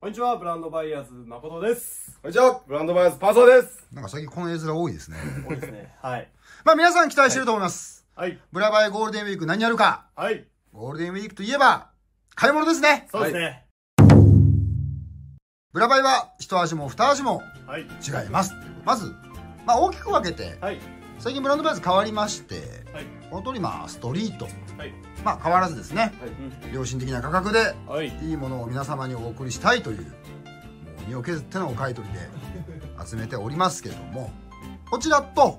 こんにちは、ブランドバイヤーズ誠です。こんにちは、ブランドバイヤーズパーソーです。なんか最近この絵面多いですね。多いですね。はい。まあ皆さん期待してると思います。はい。ブラバイゴールデンウィーク何やるか。はい。ゴールデンウィークといえば、買い物ですね。そうですね。ブラバイは一味も二味もはい。違います。まず、まあ大きく分けて、はい。最近ブランドバイヤーズ変わりまして、はい。本当にまあストリート。はい。まあ変わらずですね。う良心的な価格でん。はい。いいものを皆様にお送りしたいという、もう身を削ってのお買い取りで 集めておりますけども、こちらと、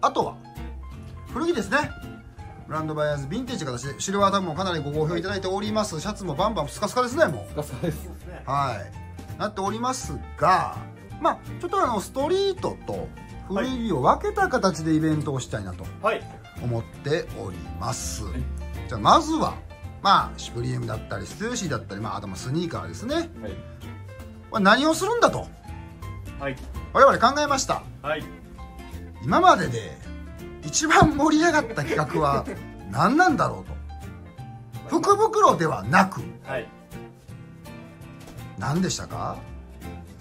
あとは、古着ですね。ブランドバイヤーズヴィンテージ形で、シルバータグもかなりご好評いただいております。シャツもバンバンスカスカですね、もガサです。う。はい。なっておりますが、まあちょっとあの、ストリートと古着を分けた形でイベントをしたいなとはい。思っております。じゃあまずは、まあシュプリームだったりステューシーだったり、まああとまあスニーカーですね。はい。これ何をするんだとはい。我々考えましたはい。今までで一番盛り上がった企画は 何なんだろうと福袋ではなくはい。何でしたか？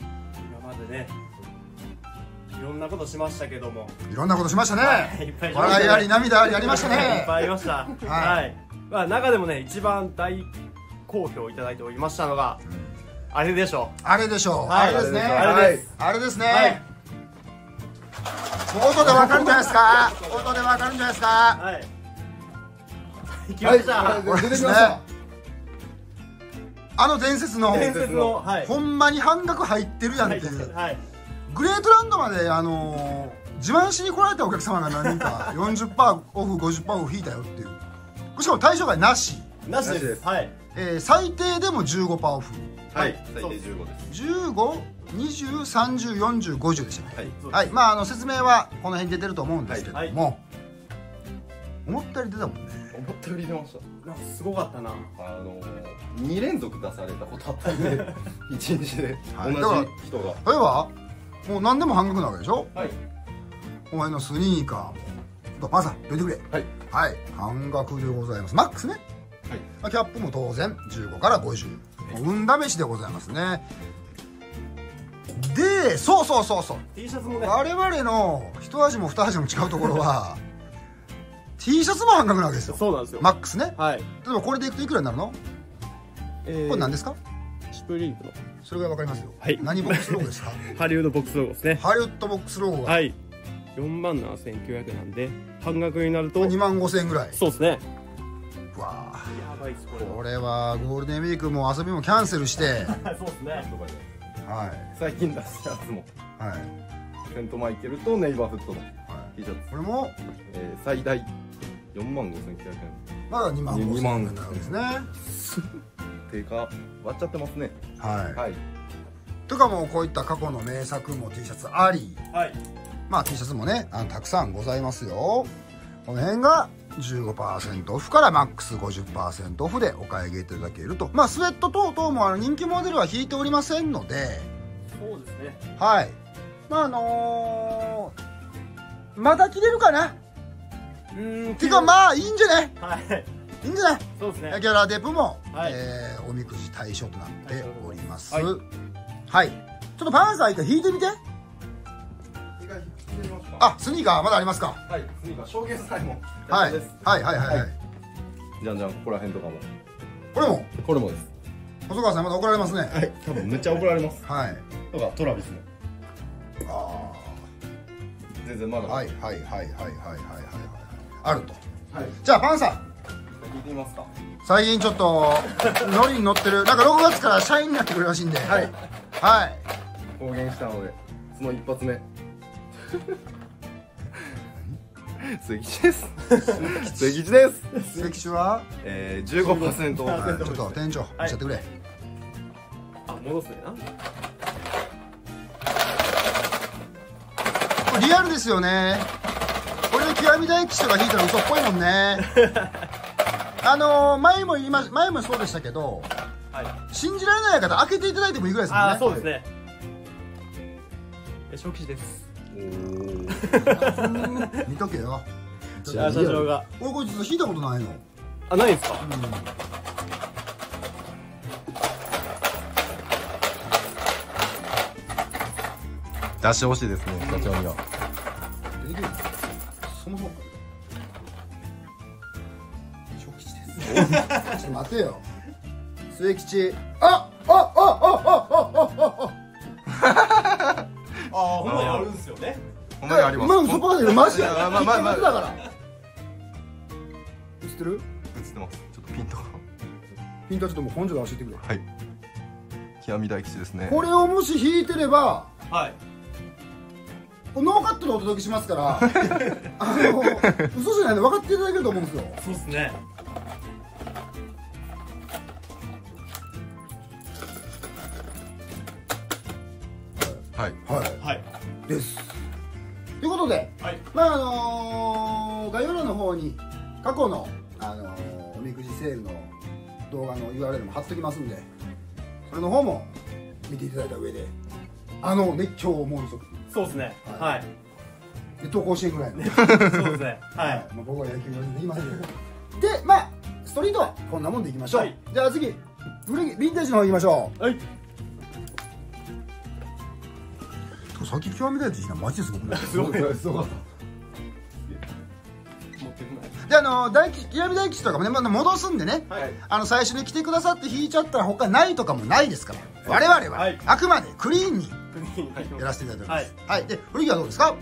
今までね、いろんなことしましたけども。いろんなことしましたはいいっねぱいしましたね。笑いあり涙ありありました いっねぱいありました。はい。まあ、中でもね、一番大好評いただいておりましたのが、あれでしょあれでしょう、はい。あれですね。あれです。あれですね、はい。音でわかるんじゃないですか。音でわかるんじゃないですう。か。はい。来ました。はい。これですね出てきました。あの伝説の伝説の、はい。ほんまに半額入ってるやんっていう。はい。グレートランドまで、あのー自慢しに来られたお客様が何人か 40%オフ50%オフ引いたよっていうしかも対象外なし、なしで。なしですすはい。えー最低でも15%オフはい。最低そう15です。1520304050でしたねはい。はいまああの説明はこの辺に出てると思うんですけども、はい思ったより出たもんね思ったより出ました。なんかすごかったな。あのー、2連続出されたことあったんで、1日ではい同じ人が。例えばもう何でも半額なわけでしょ？はい。お前のスニーカーも。パンさんどいてくれ。はい。はい。半額でございます。マックスね。はい。まあキャップも当然15から50運試しでございますね。でそうそうそうそう。T シャツもね。我々の一味も二味も違うところは T シャツも半額なわけですよ。そうなんですよ。マックスね。はい。例えばこれでいくといくらになるの？えこれ何ですか？シュプリームのそれぐらいわかりますよ、はい何ボックスロゴですか？ハリウッドボックスロゴですね。ハリウッドボックスロゴがはい。4万7900円なんで、半額になると、2万5千円ぐらいそうですね。うわあやばいっす、これは。これはゴールデンウィークも遊びもキャンセルして そうですね。とかではい最近出したやつも、はい、セントマイケルとネイバーフットのはい、T シャツ。これも？えー、最大4万5900円。まだ2万5千2万円になるわけですね定価割っちゃってますね。はいはい。とかもうこういった過去の名作も T シャツありはい。まあ T シャツもねあのたくさんございますよこの辺が15%オフからマックス50%オフでお買い上げいただけるとまあスウェット等々もあの人気モデルは引いておりませんのでそうですね。はいまああのーまだ着れるかな？うーん。てかまあいいんじゃない？はい。いいんじゃない？そうですね。ギャラデープも、はいえーおみくじ対象となっておりますはいはい、ちょっとパンサー一回引いてみてあスニーカーまだありますか？はい、スニーカー、証言さえも。はい。はいはいはいはい、はいじゃんじゃん、ここら辺とかも。これも？これもです。細川さんまだ怒られますねはい、多分めっちゃ怒られます。はいとか、トラビスも。あ全然まだ。あはいはいはいはいはいはいはいはいあるとはい。じゃあパンサー聞いてみますか。最近ちょっと ノリに乗ってる。なんか6月から社員になってくれるらしいんで。はい。はい。公言したので、その一発目。関地です。関地です。関手は？えー、15%オはい。フ。ちょっと店長見せてくれ、あ、戻すね。な。リアルですよね。これで極み大吉とか引いたら嘘っぽいもんね あのー、前も言いま前もそうでしたけど、はい、信じられない方開けていただいてもいいぐらいですもんね。あそうですね。小吉です。おお 見とけよ。じゃあ社長が。俺これちょっと引いたことないの。あないですか、うん。出してほしいですね、社長には。そもそも。ちょっと待てよ。末吉。ああああああああ ほんまにあるんですよね。ほんまにあります。まあ嘘っぱかマジやまあまあまあ、まあ、だから。映ってる？映ってます。ちょっとピンとピンとちょっともう本性で教えてくれ。はい。極み大吉ですね。これをもし引いてればはい。ノーカットでお届けしますから あの嘘じゃないの分かっていただけると思うんですよ。そうですね。はい。はい。はい。です。ということではい。まああの概要欄の方に過去の、あのおみくじセールの動画の URL も貼っときますんでそれの方も見ていただいた上であの熱狂をもう一度そうですね。ははい。で投稿してぐらいの。そうですね。はい。まあ、僕は野球はできませんけど。でまあストリートはこんなもんでいきましょう、はい。じゃあ次古着ヴィンテージの方行きましょはい、うさっき極めたやつな。マジですごくない？すごいすごか。っ持ってくないであの大吉極め大吉とかもね、まあ、戻すんでね。はい。あの最初に来てくださって引いちゃったら他ないとかもないですから。我々は、はい。あくまでクリーンにはいやらせていただいております。はい、で古着はどうですか？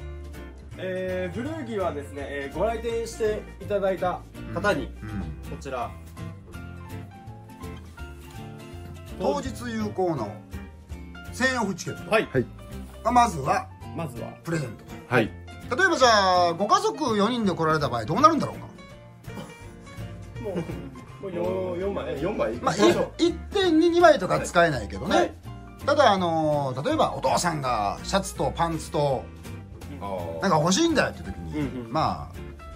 えー、古着はですね、えー、ご来店していただいた方に、こちら。当日有効の専用チケット。はいがまずはまずは。プレゼント。たはい。例えばじゃあご家族4人で来られた場合どうなるんだろうか？もうもう四四枚。四枚？まあ、行きましょ1点に2枚とか使えないけどね、はい。ただあのー例えばお父さんがシャツとパンツとなんか欲しいんだよって時に、うんうん。まあ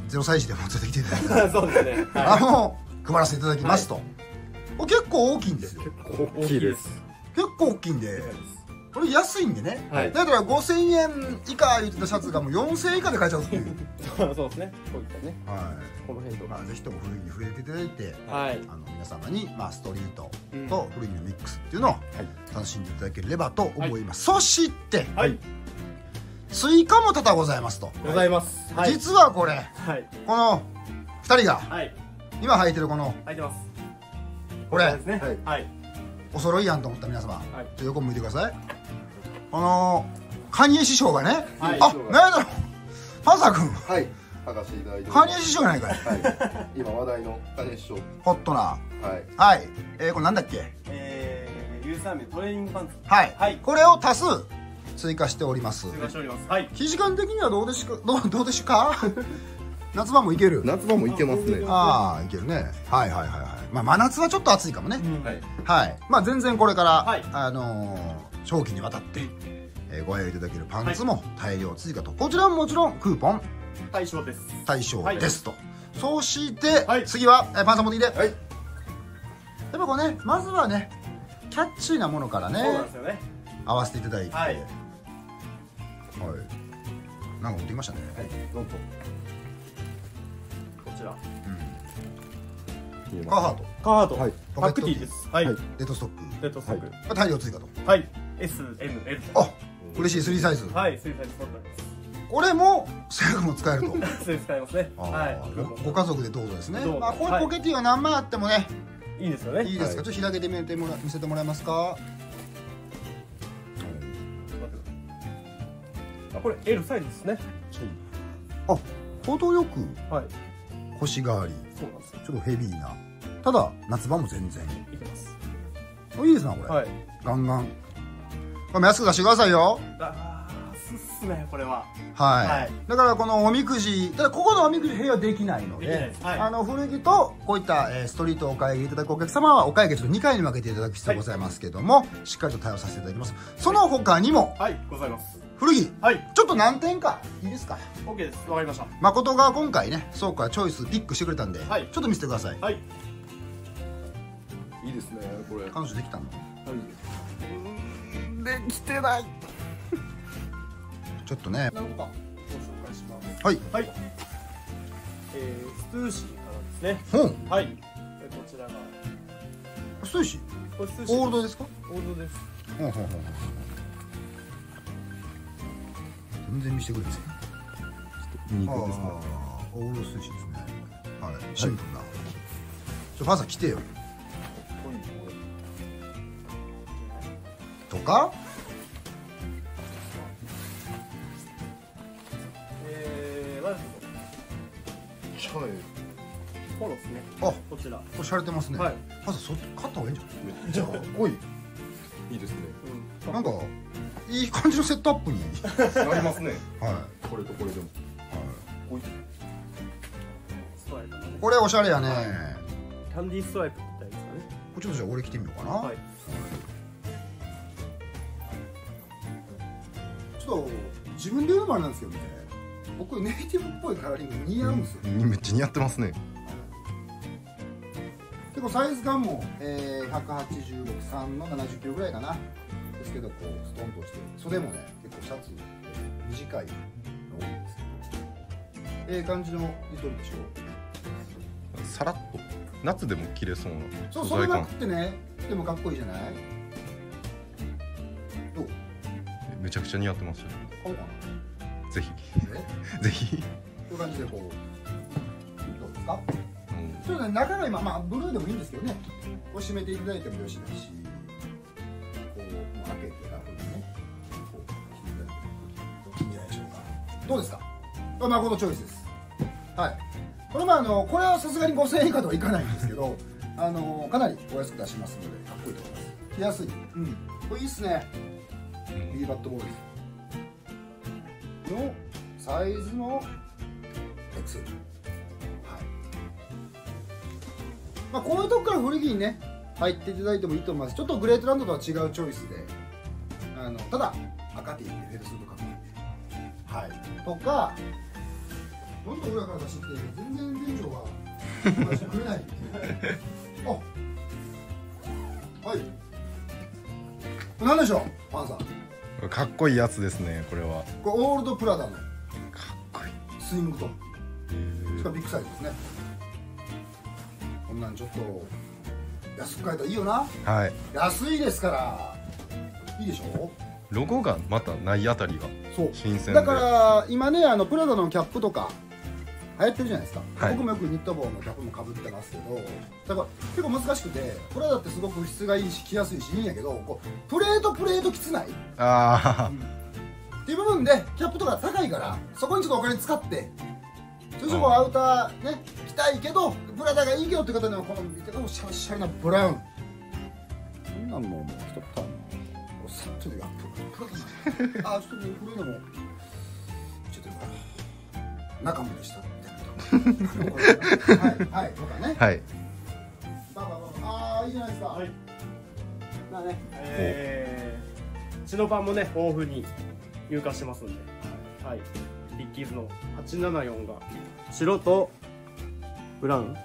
0歳児でも連れてきていただいたらう そうですね。あはの配らせていただきますと、これ結構大きいんですよ。い大きいです。結構大きいんでこれ安いんでね、はい。だから5000円以下言ってたシャツがもう4000円以下で買えちゃうっていう、そうですね。こういったね。はい。この辺とか。まあ、ぜひとも古着に触れていただいてはい。あの皆様に、まあ、ストリートうん。と古着のミックスっていうのを楽しんでいただければと思います、そしてはい。追加も多々ございますと、ございます。はい。実はこれはい。この2人がはい。今履いてるこの空いてます。これですね。はい。はい。お揃いやんと思った皆様、はい。ちょっと横向いてくださいこのカニエ師匠がね、はい。あなんやだろ。パンサー君。はい。剥がしていただいてカニエ師匠やないかい。はい。今話題の金師匠。ホットな。はい。はい。えー、これなんだっけ？えー、有酸面トレーニングパンツ。はい、はい。これを足す追加しております。追加しております。はい。日時間的にはどうでしか？どうどうでしょうか？夏場もいける？夏場もいけますね。ああいけるね。はいはいはいはい。まあ真夏はちょっと暑いかもね、はい。はい。まあ全然これから、はい。あのー長期にわたって、えーご愛用いただけるパンツも大量追加と、こちらももちろんクーポン。対象です。対象ですと、そうして、はい。次は、えーパンサー持ってきて、はい。やっぱこうねまずはねキャッチーなものからねそうですよね。合わせていただいて。はい。はい。なんか持ってきましたね、はい。どうぞ。こちら。カーハート。カードはい。パックティーです。はい。レッドストック。レッドストック。大量追加と。はい SML あ嬉しい3サイズ。はい水彩に取っておりこれもセルフも使えると。使いますね。はい。ごご家族でどうぞですね。まあ、こういうポケティは何枚あってもね、いいですよね。い、いですか、はい。ちょっと開けてみてもら見せてもらえますか？あこれ L サイズですね。あ程よくはい。腰があり。そうなんですよ。ちょっとヘビーな。ただ夏場も全然。いけます。いいですなこれ、はい。ガンガンこれも安く出してくださいよ。あーすっすねこれは。はい、はい。だからこのおみくじただここのおみくじ併用できないのでできないです。はい。あの古着とこういった、えーストリートをお買い上げいただくお客様はお会計ちょっと2回に分けていただく必要ございますけども、しっかりと対応させていただきます。その他にもはいございます。古着はい。ちょっと何点かいいですか？OK です。わかりました。誠が今回ね倉庫はチョイスピックしてくれたんで、はい。ちょっと見せてください。はい。いいですねこれ。彼女できたの？できてない。ちょっとね。何個かご紹介します。はい。はい。えー、ストゥーシーからですね。本はい。えこちらが。ストイシこれストゥーシーオールドですか？オールドです。ほんほんほん全然見せてくれん。ですよ肉です。ねああオール寿司ですね。はい。シンプルな、ちょパンさん来てよとか？えー、まずチャフォローですね。あこちら。これしゃれてますね、はい。パンさんそ買った方がいいんじゃめっちゃかっこい。いいいですね。うん。なんかいい感じのセットアップにありますね。はい。これとこれでも。こい。これおしゃれやね。キャンディーストライプって言ったらいいですかね。これちょっとじゃあ俺着てみようかな、はいちょっと自分で言うのもあれなんですけどね。僕ネイティブっぽいカラーリング似合うんですよ、めっちゃ似合ってますね。結構サイズ感も、えー、183の70キロぐらいかな。ですけどこうストンとして袖もね結構シャツ短いの多いんですけど。ええ感じのニトリでしょさらっと。夏でも着れそうなそうそれな素材感くってねでもかっこいいじゃない？ちゃくちゃ似合ってますよ。買おうかぜひ。ぜひ。こういう感じでこうどうですか？うん。ちょっとね中が今まあブルーでもいいんですけどね。こう締めていただいてもよろしいですしこう開けてラフにねこう切っていただいてもいいんじゃないでしょうか。どうですか？これ誠チョイスです。はい。これもあのこれはさすがに5000円以下とはいかないんですけど あのかなりお安く出しますのでかっこいいと思います。着やすい。うん。これいいっすねうんいいバットボールですのサイズの X はい。まあこういうとこから古着にね入っていただいてもいいと思います。ちょっとグレートランドとは違うチョイスで。あのただ赤 T ってフェルするとかっはい。とかどんどん裏から出して全然店長が出してくれない あはい。何でしょう？パンさんかっこいいやつですねこれは。これオールドプラダの。かっこいい。スイングト。ップへしかもビッグサイズですね。こんなんちょっと安く買えたらいいよな。ーはい。安いですから。いいでしょ？ロゴがまたないあたりがそう。新鮮で。だから今ねあのプラダのキャップとか流行ってるじゃないですか、はい。僕もよくニット帽のキャップもかぶってますけどだから結構難しくてプラダってすごく質がいいし着やすいしいいんやけどこうプレートプレートきつない。あっていう部分でキャップとか高いからそこにちょっとお金使ってそしてこうアウターね着たいけどプラダがいいけどって方にはこの見てこシャレシャレなブラウン。こんなんもうもう一パさっとであプラプ。ラ ダあちょっと古いのもちょっと中もでしたはいはいとかねあはいああいいじゃないですかはいまあねえー、チノパンもね豊富に入荷してますんではいリッキーズの874が白とブラウン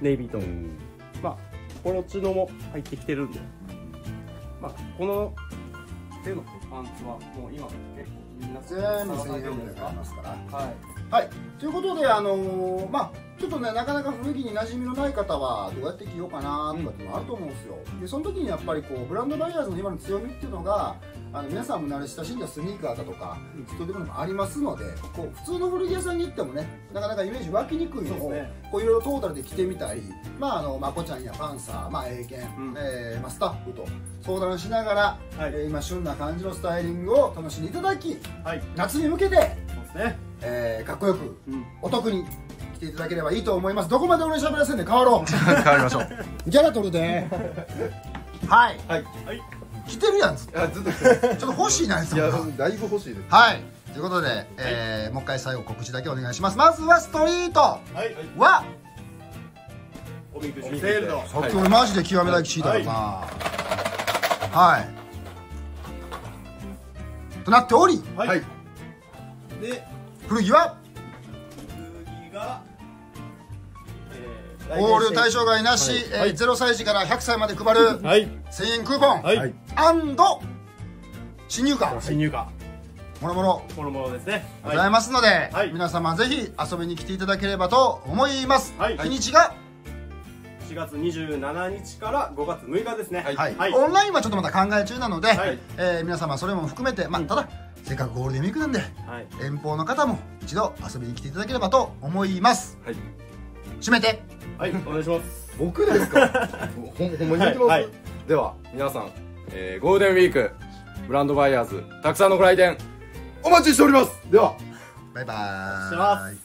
ネイビーと、まあポロチノも入ってきてるんでまあこの手のパンツはもう今結構みんな全部1000探されてる円でんじゃないますからはいはい、ということで、あのーまあ、ちょっとね、なかなか古着に馴染みのない方は、どうやって着ようかなとかっていうのがあると思うんですよ。で、その時にやっぱりこう、ブランドバイヤーズの今の強みっていうのが、あの皆さんも慣れ親しんだスニーカーだとか、そういうものもありますので、こう普通の古着屋さんに行ってもね、なかなかイメージ湧きにくいのを、いろいろトータルで着てみたり、まあ、あの、まこちゃんやパンサー、まあ、英検、うん。えーまあ、スタッフと相談しながら、はい。えー今旬な感じのスタイリングを楽しんでいただき、はい。夏に向けて、そうですねえーかっこよくうん。お得に来ていただければいいと思います。どこまで俺喋らせんで変わろう。変わりましょう。ギャラ取るで。はい。はい。はい。来てるやんずっと。あずっと来てますちょっと欲しいなやついやはだいぶ欲しいです。はい。ということで、えーもう一回最後告知だけお願いします。まずはストリート。はい。はおみくじおみくじセールド。さっき俺マジで極めだけ聞いたからな。はい、となっており。はい、はい。で古着は？次が、えオール対象外なし、えーはい。0歳児から100歳まで配るはい。1000円クーポン、はい、アンド新入荷。新入荷。もろもろ。もろもろですね。ございますので、はい。皆様ぜひ遊びに来ていただければと思います、はい。日にちが？4 4月27日から5月6日ですね。はい。オンラインはちょっとまだ考え中なので、はい。えー皆様それも含めて、まあ、ただせっかくゴールデンウィークなんではい。遠方の方も一度遊びに来ていただければと思います。はい。締めて。はいお願いします。僕ですか？ほんほんまに言ってます、はい。はい。では皆さん、えーゴールデンウィークブランドバイヤーズたくさんのご来店お待ちしております。では。バイバーイ。します